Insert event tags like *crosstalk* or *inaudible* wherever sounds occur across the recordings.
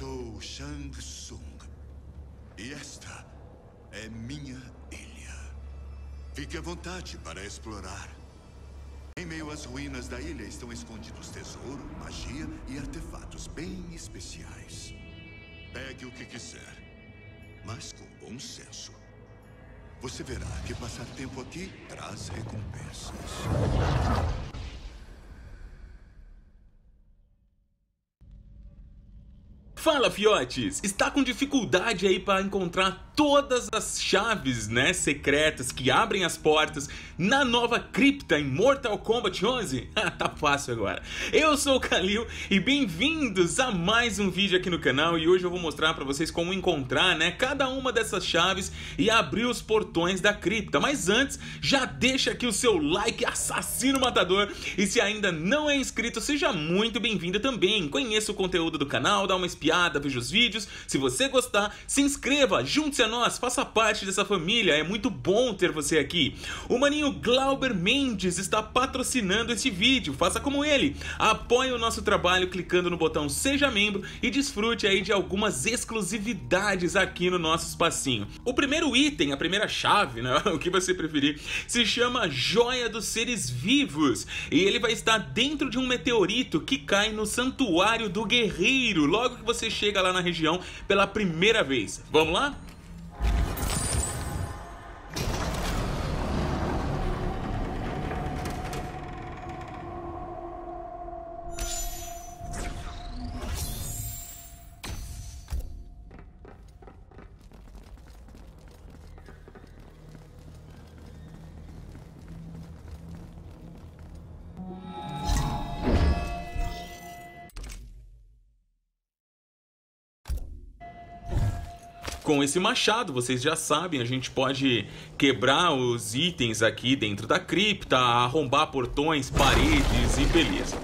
Sou Shang Tsung. E esta é minha ilha. Fique à vontade para explorar. Em meio às ruínas da ilha estão escondidos tesouro, magia e artefatos bem especiais. Pegue o que quiser, mas com bom senso. Você verá que passar tempo aqui traz recompensas. Fala, fiotes! Está com dificuldade aí para encontrar todas as chaves, né, secretas que abrem as portas na nova cripta em Mortal Kombat 11? *laughs* Ah, tá fácil agora. Eu sou o Kalil e bem-vindos a mais um vídeo aqui no canal e hoje eu vou mostrar para vocês como encontrar, né, cada uma dessas chaves e abrir os portões da cripta. Mas antes, já deixa aqui o seu like assassino matador e se ainda não é inscrito, seja muito bem-vindo também. Conheça o conteúdo do canal, dá uma espiada piada, veja os vídeos. Se você gostar, se inscreva, junte-se a nós, faça parte dessa família. É muito bom ter você aqui. O maninho Glauber Mendes está patrocinando esse vídeo. Faça como ele. Apoie o nosso trabalho clicando no botão Seja Membro e desfrute aí de algumas exclusividades aqui no nosso espacinho. O primeiro item, a primeira chave, né? *laughs* o que você preferir, se chama Joia dos Seres Vivos. E ele vai estar dentro de um meteorito que cai no Santuário do Guerreiro. Logo que você você chega lá na região pela primeira vez. Vamos lá? Com esse machado, vocês já sabem, a gente pode quebrar os itens aqui dentro da cripta, arrombar portões, paredes e beleza.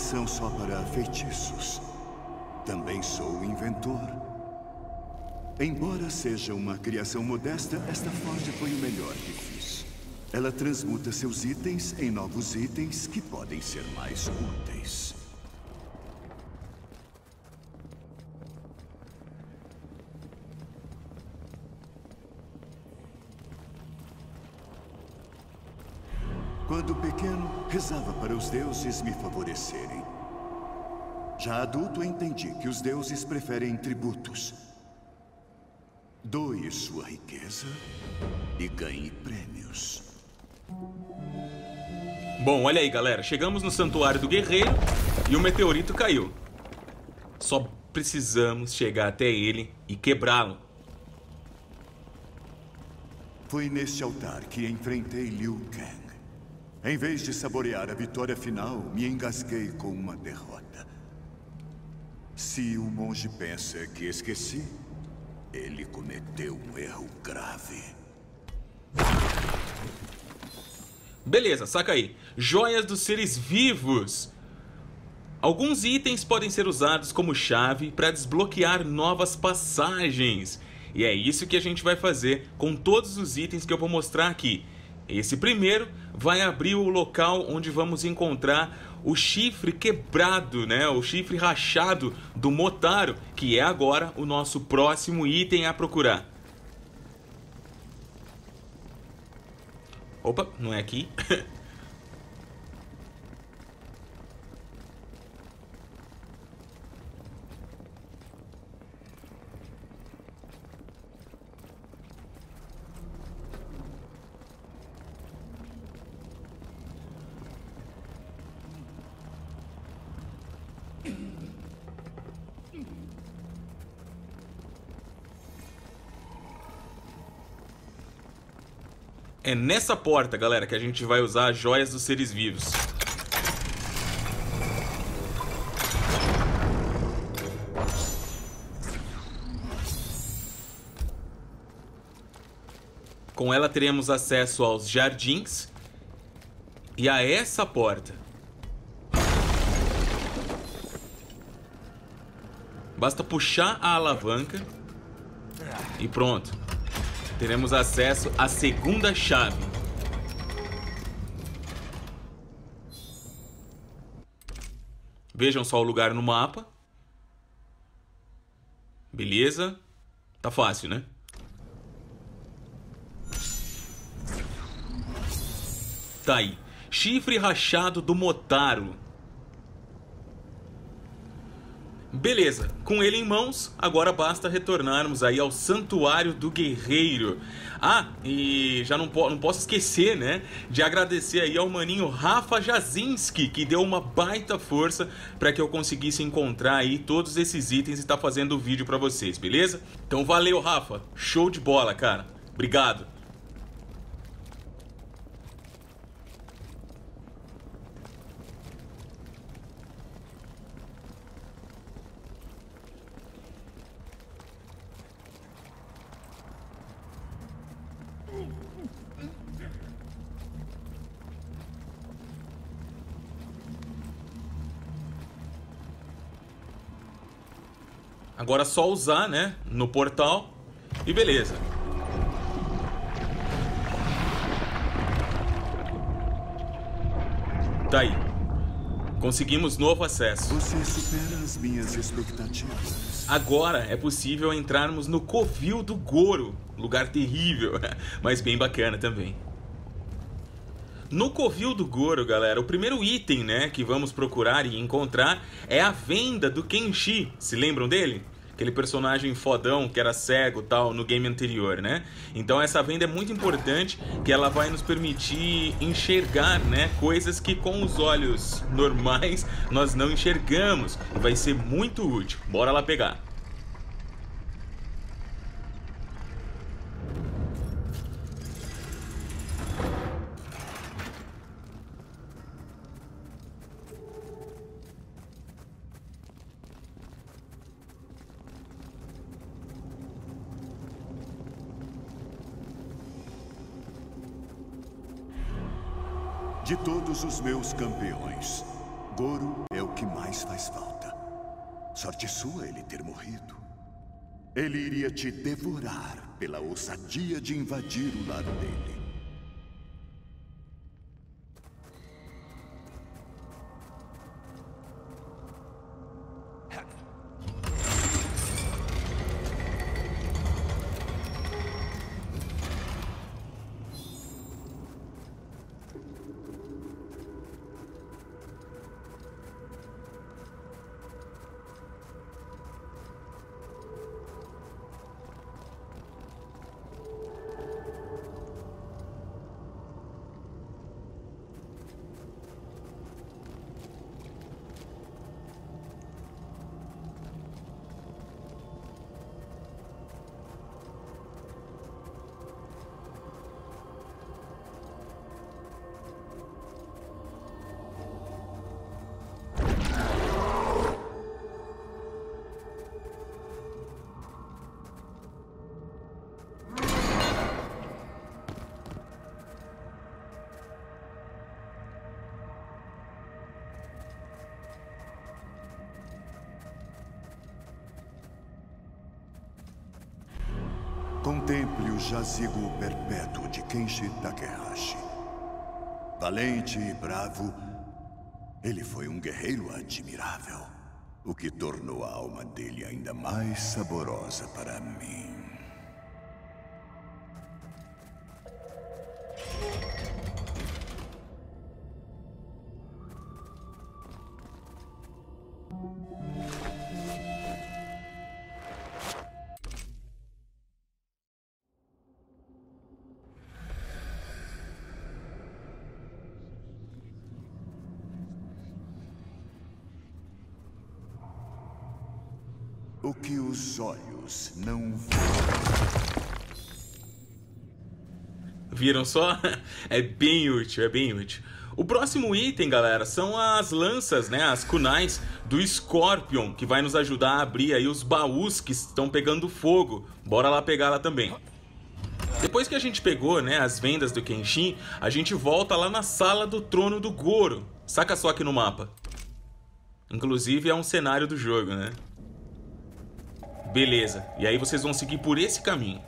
Vocação só para feitiços. Também sou inventor. Embora seja uma criação modesta, esta forja foi o melhor que fiz. Ela transmuta seus itens em novos itens que podem ser mais úteis. Quando pequeno, rezava para os deuses me favorecerem. Já adulto, entendi que os deuses preferem tributos. Doe sua riqueza e ganhe prêmios. Bom, olha aí, galera. Chegamos no Santuário do Guerreiro e o meteorito caiu. Só precisamos chegar até ele e quebrá-lo. Foi neste altar que enfrentei Liu Kang. Em vez de saborear a vitória final, me engasguei com uma derrota. Se o monge pensa que esqueci, ele cometeu um erro grave. Beleza, saca aí. Joias dos seres vivos. Alguns itens podem ser usados como chave para desbloquear novas passagens. E é isso que a gente vai fazer com todos os itens que eu vou mostrar aqui. Esse primeiro vai abrir o local onde vamos encontrar o chifre quebrado, né? O chifre rachado do Motaro, que é agora o nosso próximo item a procurar. Opa, não é aqui. *laughs* é nessa porta, galera, que a gente vai usar as joias dos seres vivos. Com ela teremos acesso aos jardins e a essa porta. Basta puxar a alavanca e pronto. Teremos acesso à segunda chave. Vejam só o lugar no mapa. Beleza? Tá fácil, né? Tá aí. Chifre rachado do Motaro. Beleza, com ele em mãos, agora basta retornarmos aí ao Santuário do Guerreiro. Ah, e já não, po não posso esquecer, né, de agradecer aí ao maninho Rafa Jazinski, que deu uma baita força para que eu conseguisse encontrar aí todos esses itens e tá fazendo o vídeo para vocês, beleza? Então valeu, Rafa. Show de bola, cara. Obrigado. Agora é só usar, né, no portal e beleza. Tá aí. Conseguimos novo acesso. Você supera as minhas expectativas. Agora é possível entrarmos no Covil do Goro, lugar terrível, *laughs* mas bem bacana também. No Covil do Goro, galera, o primeiro item, né, que vamos procurar e encontrar é a venda do Kenshi. Se lembram dele? Aquele personagem fodão que era cego tal no game anterior, né? Então essa venda é muito importante, que ela vai nos permitir enxergar, né, coisas que com os olhos normais nós não enxergamos. Vai ser muito útil. Bora lá pegar. Meus campeões, Goro é o que mais faz falta. Sorte sua ele ter morrido. Ele iria te devorar pela ousadia de invadir o lado dele. Jazigo perpétuo de Kenshi Takehashi. Valente e bravo, ele foi um guerreiro admirável, o que tornou a alma dele ainda mais saborosa para mim. O que os olhos não veem. Viram só? *laughs* É bem útil, é bem útil. O próximo item, galera, são as lanças, né, as kunais do Scorpion, que vai nos ajudar a abrir aí os baús que estão pegando fogo. Bora lá pegar ela também. Depois que a gente pegou, né, as vendas do Kenshin, a gente volta lá na sala do trono do Goro. Saca só aqui no mapa. Inclusive é um cenário do jogo, né? Beleza. E aí vocês vão seguir por esse caminho.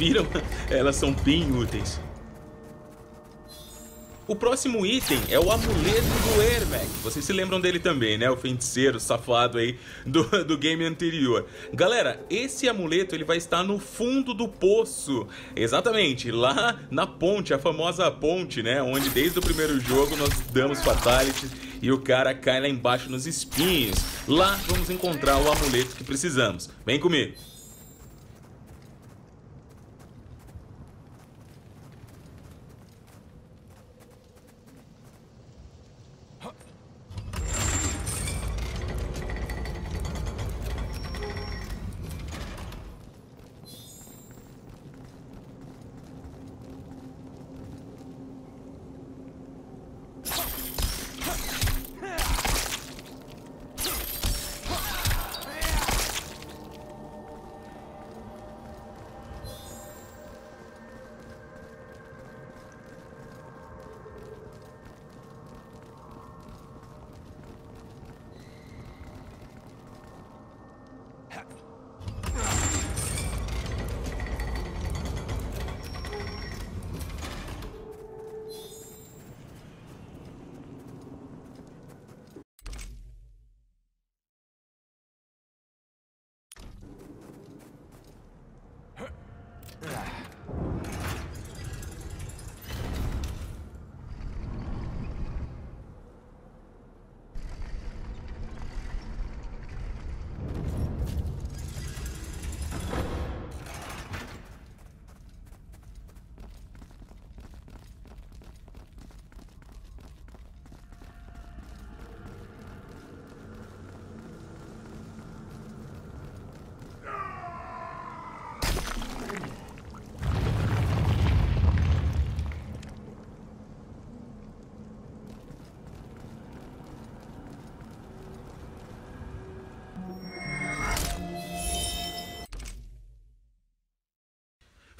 Viram? *laughs* Elas são bem úteis. O próximo item é o amuleto do Ermac. Vocês se lembram dele também, né? O feiticeiro safado aí do, do game anterior. Galera, esse amuleto ele vai estar no fundo do poço. Exatamente, lá na ponte, a famosa ponte, né? Onde desde o primeiro jogo nós damos fatalities e o cara cai lá embaixo nos espinhos. Lá vamos encontrar o amuleto que precisamos. Vem comigo.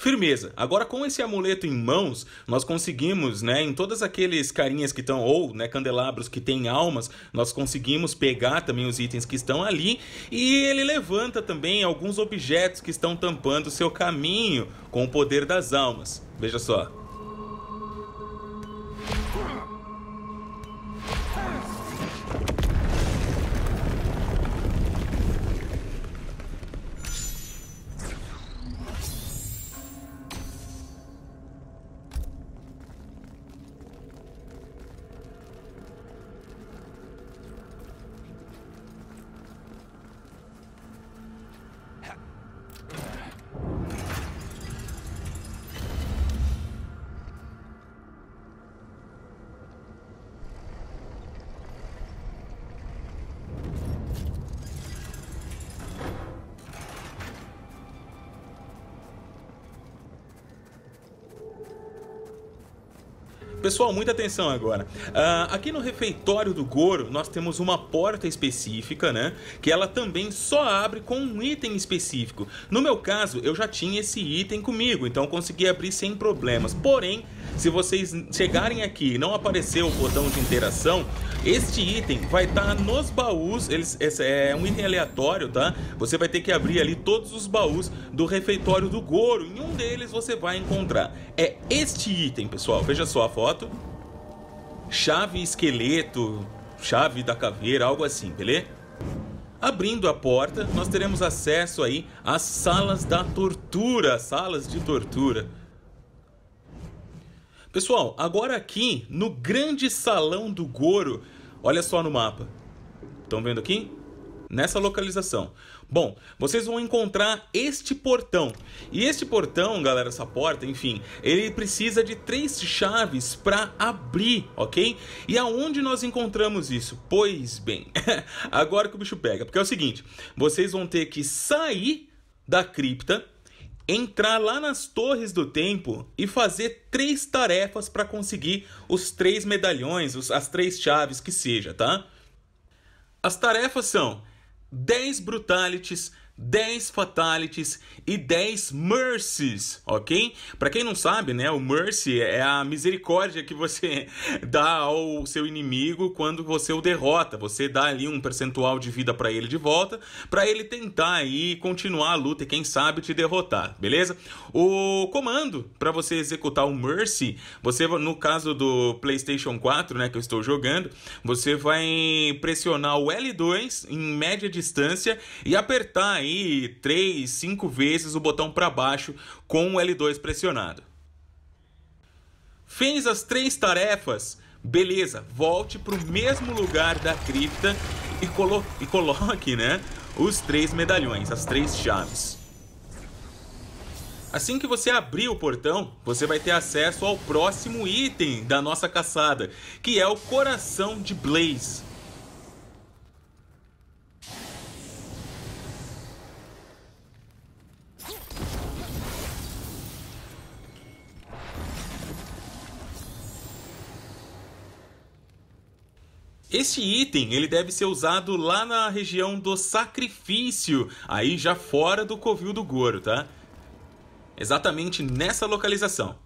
Firmeza. Agora com esse amuleto em mãos, nós conseguimos, né, em todas aqueles carinhas que estão ou, né, candelabros que têm almas, nós conseguimos pegar também os itens que estão ali e ele levanta também alguns objetos que estão tampando seu caminho com o poder das almas. Veja só. Pessoal, muita atenção agora. Uh, aqui no refeitório do Goro, nós temos uma porta específica, né? Que ela também só abre com um item específico. No meu caso, eu já tinha esse item comigo, então consegui abrir sem problemas. Porém, se vocês chegarem aqui e não aparecer o botão de interação, Este item vai estar tá nos baús, eles, é um item aleatório, tá? Você vai ter que abrir ali todos os baús do refeitório do Goro. Em um deles você vai encontrar. É este item, pessoal. Veja só a foto. Chave esqueleto, chave da caveira, algo assim, beleza? Abrindo a porta, nós teremos acesso aí às salas da tortura, salas de tortura. Pessoal, agora aqui no grande salão do Goro, olha só no mapa. Estão vendo aqui? Nessa localização. Bom, vocês vão encontrar este portão. E este portão, galera, essa porta, enfim, ele precisa de três chaves para abrir, ok? E aonde nós encontramos isso? Pois bem, *laughs* agora que o bicho pega. Porque é o seguinte, vocês vão ter que sair da cripta entrar lá nas torres do tempo e fazer três tarefas para conseguir os três medalhões, as três chaves que seja, tá? As tarefas são 10 brutalities, 10 fatalities e 10 mercies, ok? Para quem não sabe, né, o mercy é a misericórdia que você *laughs* dá ao seu inimigo quando você o derrota. Você dá ali um percentual de vida para ele de volta, para ele tentar aí continuar a luta e quem sabe te derrotar, beleza? O comando para você executar o mercy, você no caso do PlayStation 4, né, que eu estou jogando, você vai pressionar o L2 em média distância e apertar aí aí 3, 5 vezes o botão para baixo com o L2 pressionado. Fez as três tarefas? Beleza, volte para o mesmo lugar da cripta e, colo e coloque né, os três medalhões, as três chaves. Assim que você abrir o portão, você vai ter acesso ao próximo item da nossa caçada, que é o coração de Blaze. Este item ele deve ser usado lá na região do sacrifício, aí já fora do covil do Goro, tá? Exatamente nessa localização.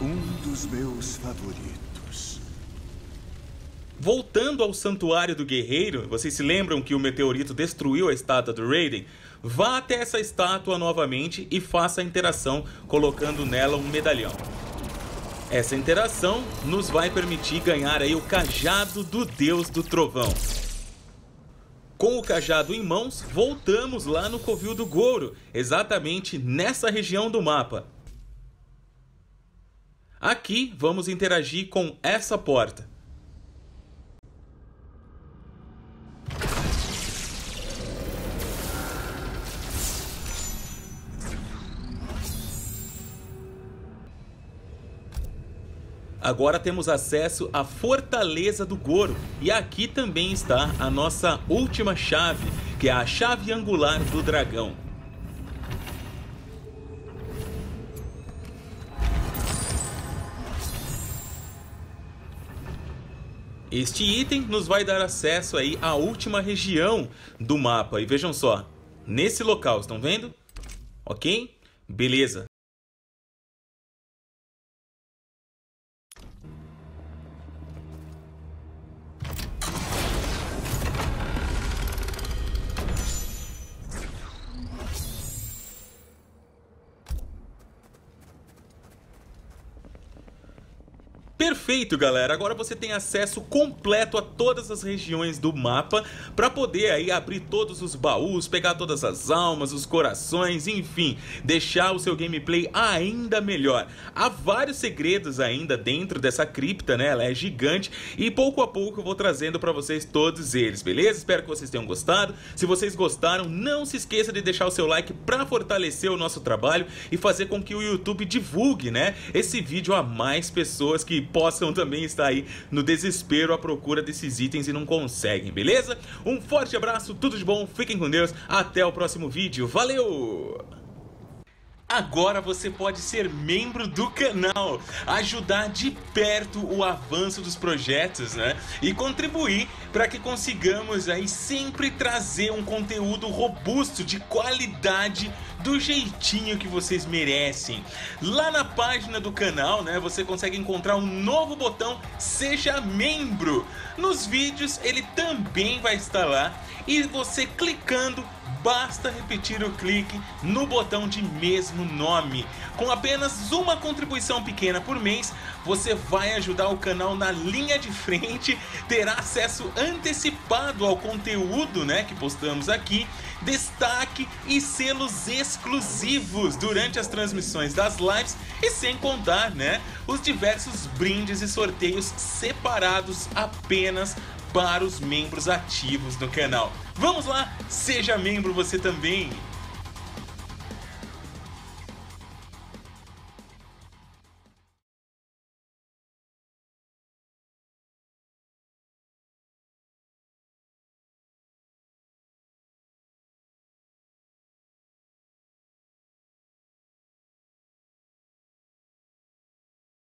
Um dos meus favoritos. Voltando ao Santuário do Guerreiro, vocês se lembram que o meteorito destruiu a estátua do Raiden? Vá até essa estátua novamente e faça a interação colocando nela um medalhão. Essa interação nos vai permitir ganhar aí o Cajado do Deus do Trovão. Com o cajado em mãos, voltamos lá no Covil do Gouro, exatamente nessa região do mapa. Aqui vamos interagir com essa porta. Agora temos acesso à Fortaleza do Goro. E aqui também está a nossa última chave, que é a chave angular do dragão. Este item nos vai dar acesso aí à última região do mapa. E vejam só, nesse local, estão vendo? Ok? Beleza. Perfeito, galera. Agora você tem acesso completo a todas as regiões do mapa para poder aí abrir todos os baús, pegar todas as almas, os corações, enfim, deixar o seu gameplay ainda melhor. Há vários segredos ainda dentro dessa cripta, né? Ela é gigante e pouco a pouco eu vou trazendo para vocês todos eles, beleza? Espero que vocês tenham gostado. Se vocês gostaram, não se esqueça de deixar o seu like para fortalecer o nosso trabalho e fazer com que o YouTube divulgue, né, esse vídeo a mais pessoas que possam também estar aí no desespero à procura desses itens e não conseguem, beleza? Um forte abraço, tudo de bom, fiquem com Deus, até o próximo vídeo, valeu! Agora você pode ser membro do canal, ajudar de perto o avanço dos projetos, né? E contribuir para que consigamos aí sempre trazer um conteúdo robusto, de qualidade, do jeitinho que vocês merecem. Lá na página do canal, né, você consegue encontrar um novo botão Seja Membro. Nos vídeos ele também vai estar lá e você clicando basta repetir o clique no botão de mesmo nome. Com apenas uma contribuição pequena por mês, você vai ajudar o canal na linha de frente, terá acesso antecipado ao conteúdo né, que postamos aqui, destaque e selos exclusivos durante as transmissões das lives e sem contar né, os diversos brindes e sorteios separados apenas para os membros ativos do canal. Vamos lá, seja membro você também!